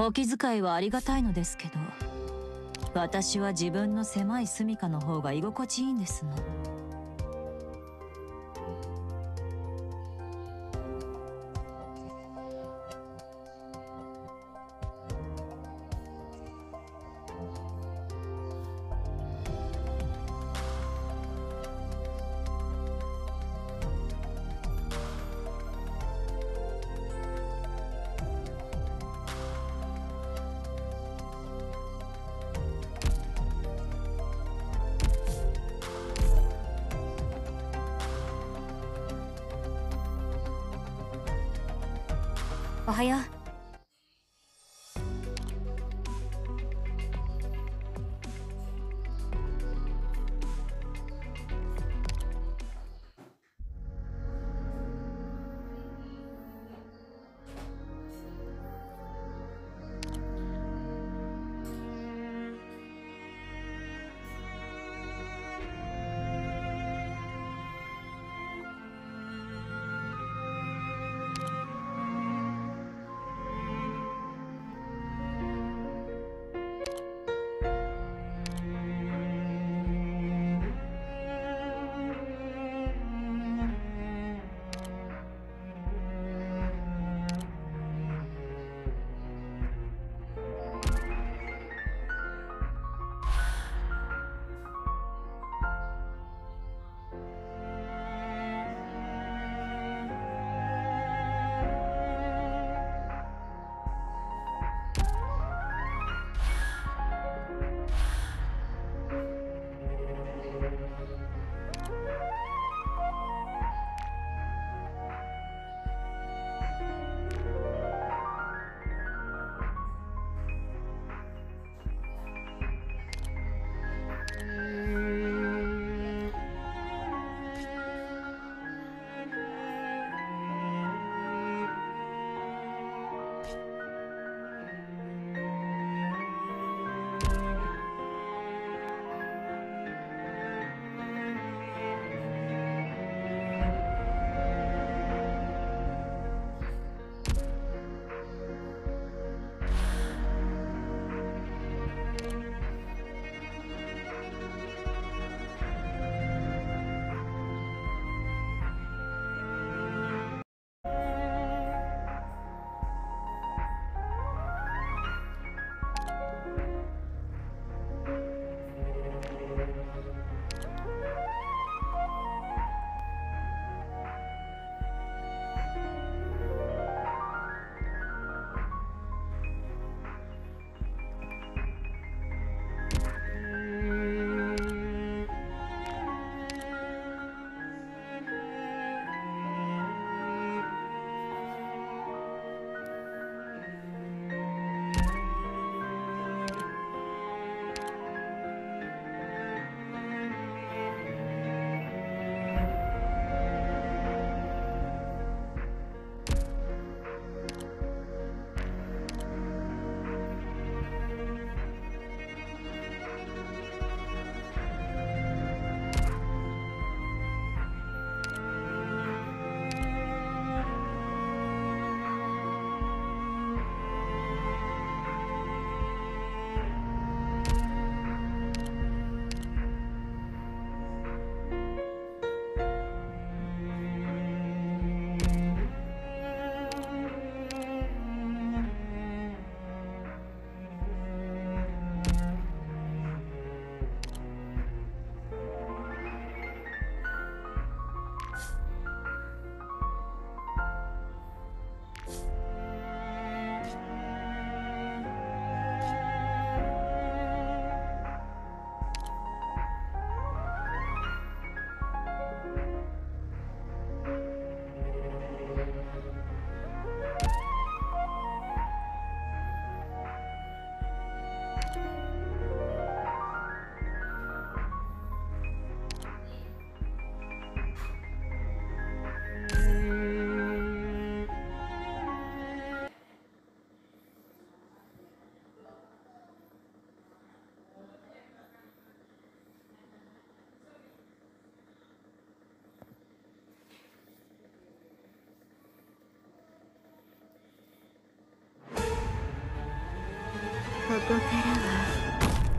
お気遣いはありがたいのですけど私は自分の狭い住処の方が居心地いいんですの。おはよう。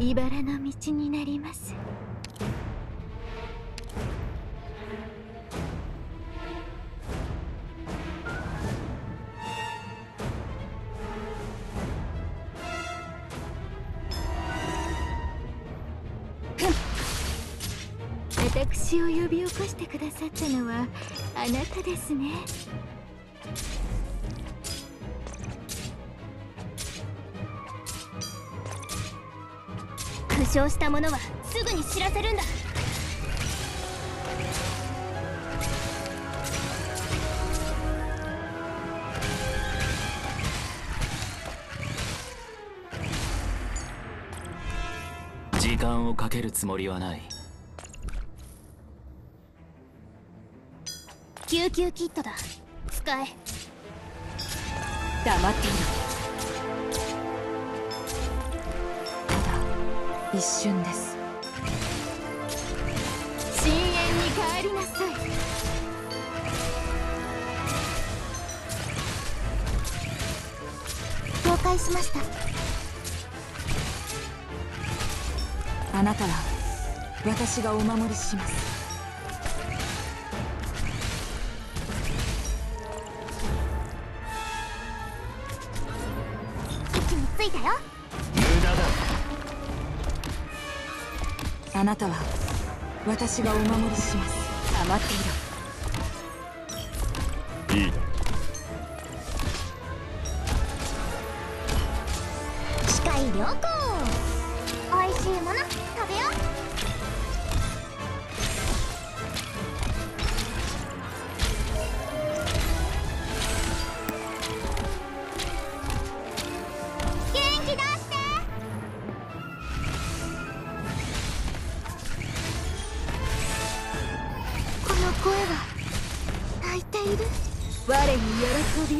茨の道になります。私を呼び起こしてくださったのはあなたですね。負傷した者はすぐに知らせるんだ。時間をかけるつもりはない。救急キットだ。使え。黙っていろ一瞬です。深淵に帰りなさい。了解しました。あなたは私がお守りします。ついたよあなたは私がお守りします。黙っていろ。いい機械良好。美味しいもの食べよう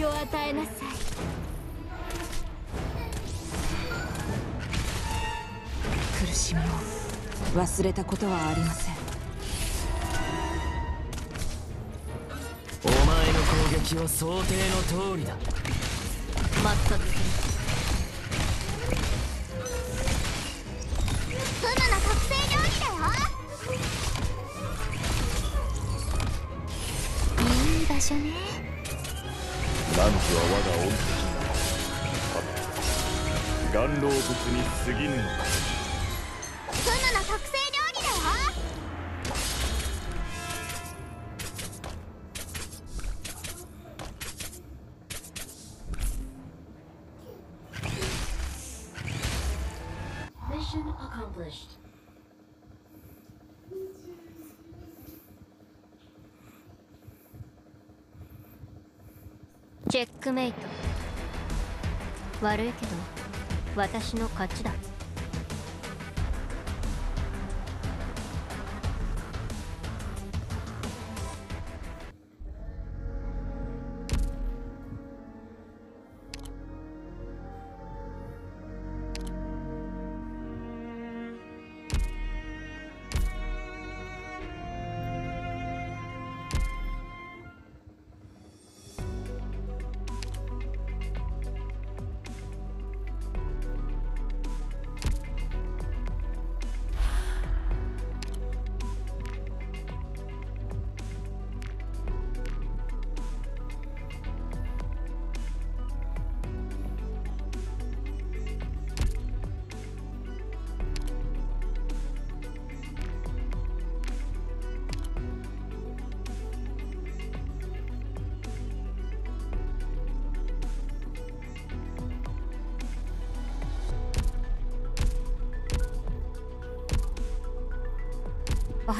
を与えなさい。苦しみを忘れたことはありません。お前の攻撃は想定の通りだ。まったくフムの特製料理だよ。いい場所ねなんとは我が恩敵ならただ顔老物に過ぎぬのだフムの特製料理だよ Mission accomplished. チェックメイト。悪いけど私の勝ちだ。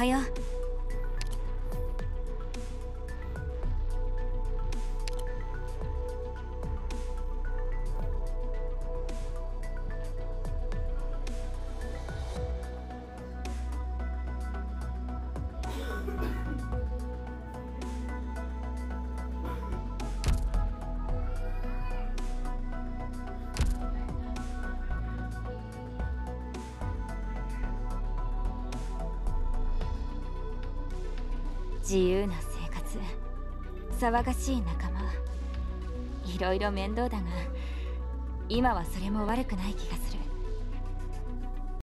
はよう自由な生活。騒がしい仲間。いろいろ面倒だが今はそれも悪くない気がする。